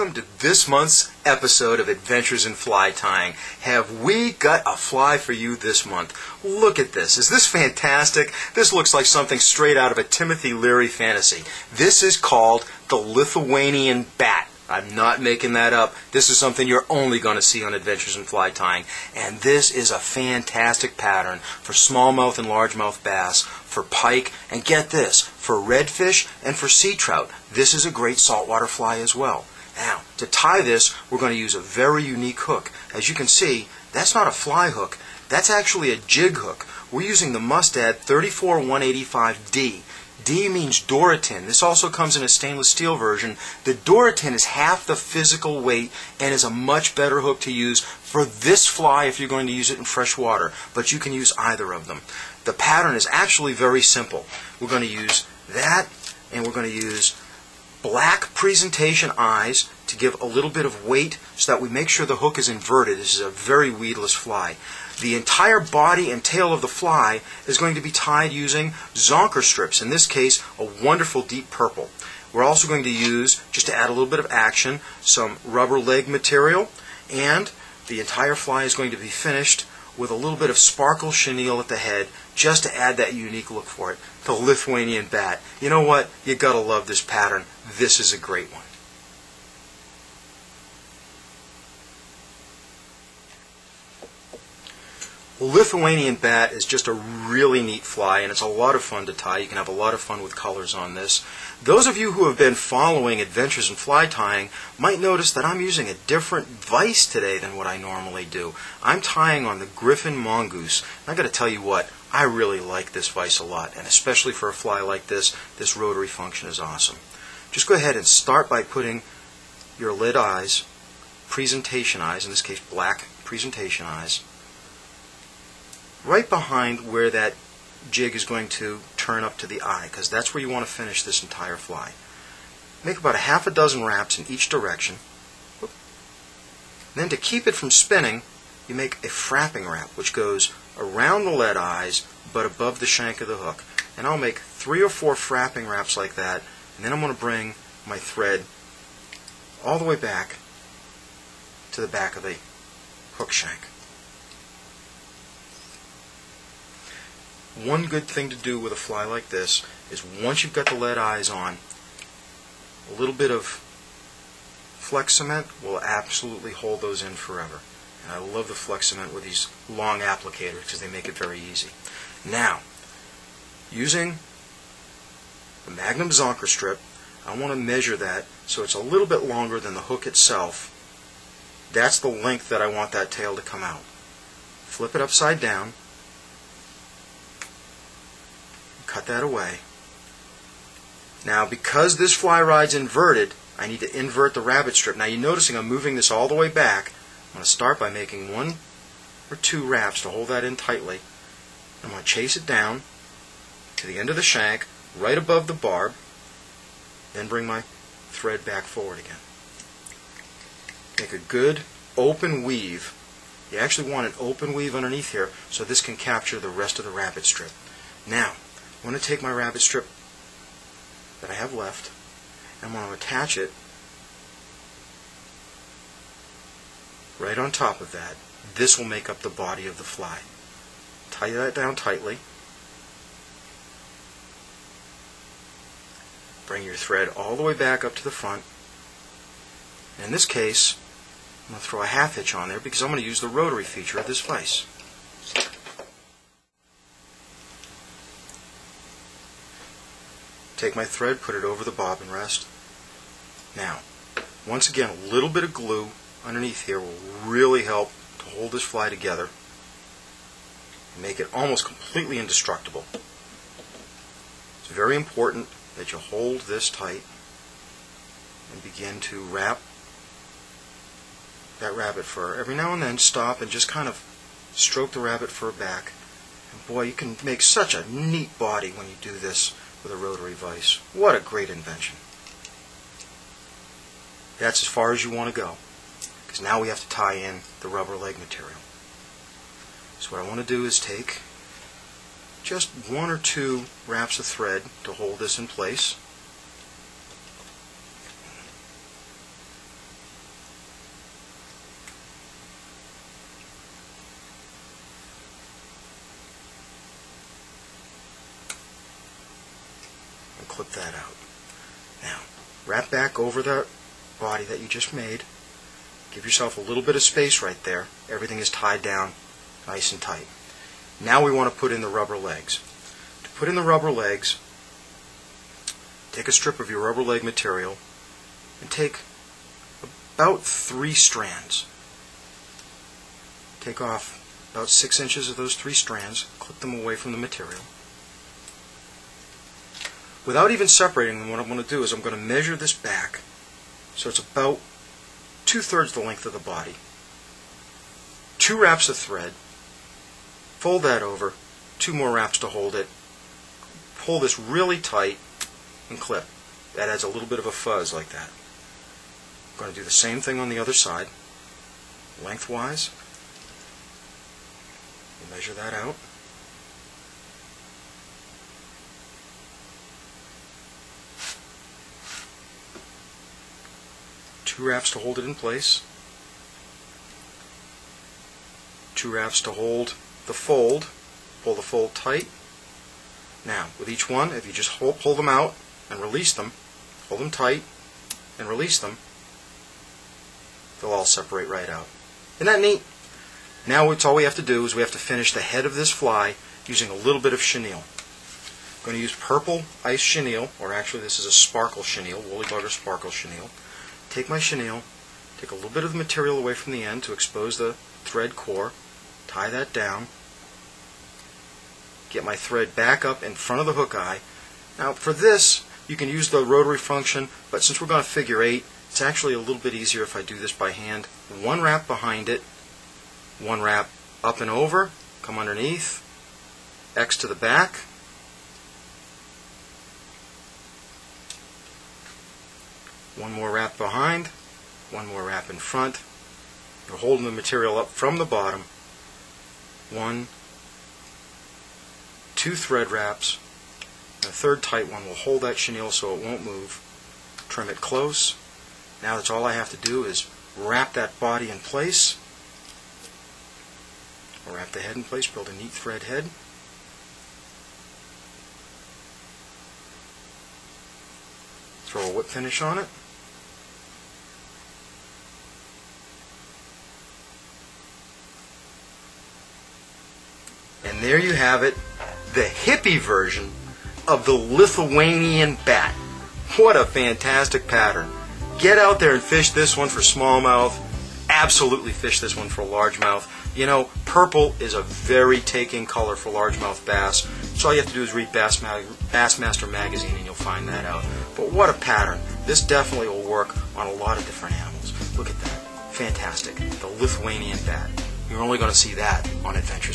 welcome to this month's episode of Adventures in Fly Tying. Have we got a fly for you this month? Look at this. Is this fantastic? This looks like something straight out of a Timothy Leary fantasy. This is called the Lithuanian Bat. I'm not making that up. This is something you're only going to see on Adventures in Fly Tying. And this is a fantastic pattern for smallmouth and largemouth bass, for pike, and get this, for redfish and for sea trout. This is a great saltwater fly as well. Now, to tie this, we're going to use a very unique hook. As you can see, that's not a fly hook. That's actually a jig hook. We're using the Mustad 34185D. D means Duratin. This also comes in a stainless steel version. The Duratin is half the physical weight and is a much better hook to use for this fly if you're going to use it in fresh water, but you can use either of them. The pattern is actually very simple. We're going to use that and we're going to use black presentation eyes to give a little bit of weight so that we make sure the hook is inverted. This is a very weedless fly. The entire body and tail of the fly is going to be tied using zonker strips, in this case a wonderful deep purple. We're also going to use, just to add a little bit of action, some rubber leg material and the entire fly is going to be finished with a little bit of sparkle chenille at the head just to add that unique look for it. The Lithuanian bat. You know what? You gotta love this pattern. This is a great one. Lithuanian bat is just a really neat fly and it's a lot of fun to tie. You can have a lot of fun with colors on this. Those of you who have been following Adventures in Fly Tying might notice that I'm using a different vise today than what I normally do. I'm tying on the Griffin Mongoose. I got to tell you what, I really like this vise a lot and especially for a fly like this, this rotary function is awesome. Just go ahead and start by putting your lead eyes, presentation eyes, in this case black presentation eyes, right behind where that jig is going to turn up to the eye, because that's where you want to finish this entire fly. Make about a half a dozen wraps in each direction. Then to keep it from spinning, you make a frapping wrap, which goes around the lead eyes, but above the shank of the hook. And I'll make three or four frapping wraps like that, and then I'm going to bring my thread all the way back to the back of the hook shank. One good thing to do with a fly like this is once you've got the lead eyes on, a little bit of flex cement will absolutely hold those in forever. And I love the flex cement with these long applicators because they make it very easy. Now, using the Magnum Zonker strip, I want to measure that so it's a little bit longer than the hook itself. That's the length that I want that tail to come out. Flip it upside down, cut that away. Now, because this fly ride's inverted, I need to invert the rabbit strip. Now, you're noticing I'm moving this all the way back. I'm going to start by making one or two wraps to hold that in tightly. I'm going to chase it down to the end of the shank, right above the barb, then bring my thread back forward again. Make a good open weave. You actually want an open weave underneath here so this can capture the rest of the rabbit strip. Now, I'm going to take my rabbit strip that I have left and I'm going to attach it right on top of that. This will make up the body of the fly. Tie that down tightly. Bring your thread all the way back up to the front. in this case, I'm going to throw a half hitch on there because I'm going to use the rotary feature of this vise. Take my thread, put it over the bobbin rest. Now, once again, a little bit of glue underneath here will really help to hold this fly together and make it almost completely indestructible. It's very important that you hold this tight and begin to wrap that rabbit fur. Every now and then stop and just kind of stroke the rabbit fur back. And boy, you can make such a neat body when you do this with a rotary vise. What a great invention. That's as far as you want to go. Because now we have to tie in the rubber leg material. So what I want to do is take just one or two wraps of thread to hold this in place. clip that out. Now, wrap back over the body that you just made. Give yourself a little bit of space right there. Everything is tied down nice and tight. Now we want to put in the rubber legs. To put in the rubber legs, take a strip of your rubber leg material and take about three strands. Take off about six inches of those three strands, clip them away from the material. Without even separating them, what I'm going to do is I'm going to measure this back so it's about two-thirds the length of the body. Two wraps of thread, fold that over, two more wraps to hold it, pull this really tight and clip. That adds a little bit of a fuzz like that. I'm going to do the same thing on the other side, lengthwise. We'll measure that out. Two wraps to hold it in place, two wraps to hold the fold, pull the fold tight. Now, with each one, if you just hold, pull them out and release them, hold them tight and release them, they'll all separate right out. Isn't that neat? Now it's all we have to do is we have to finish the head of this fly using a little bit of chenille. I'm going to use purple ice chenille, or actually this is a sparkle chenille, woolly bugger sparkle chenille take my chenille, take a little bit of the material away from the end to expose the thread core, tie that down, get my thread back up in front of the hook eye. Now for this, you can use the rotary function, but since we're going to figure eight, it's actually a little bit easier if I do this by hand. One wrap behind it, one wrap up and over, come underneath, X to the back, one more wrap behind, one more wrap in front. You're holding the material up from the bottom. One, two thread wraps. a third tight one will hold that chenille so it won't move. Trim it close. Now that's all I have to do is wrap that body in place. wrap the head in place, build a neat thread head. Throw a whip finish on it. And there you have it, the hippie version of the Lithuanian bat. What a fantastic pattern. Get out there and fish this one for smallmouth. Absolutely fish this one for a largemouth. You know, purple is a very taking color for largemouth bass. So all you have to do is read Bass Bassmaster magazine and you'll find that out. But what a pattern. This definitely will work on a lot of different animals. Look at that. Fantastic. The Lithuanian bat. You're only going to see that on adventure.